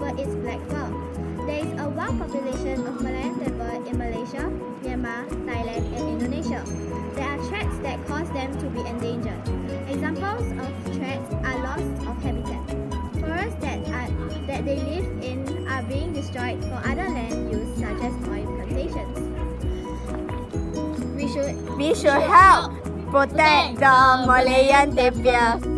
there is a wild population of Malayan tapir in Malaysia, Myanmar, Thailand and Indonesia. There are threats that cause them to be endangered. Examples of threats are loss of habitat. Forests that, are, that they live in are being destroyed for other land use such as oil plantations. We should, we should help protect the Malayan tapir.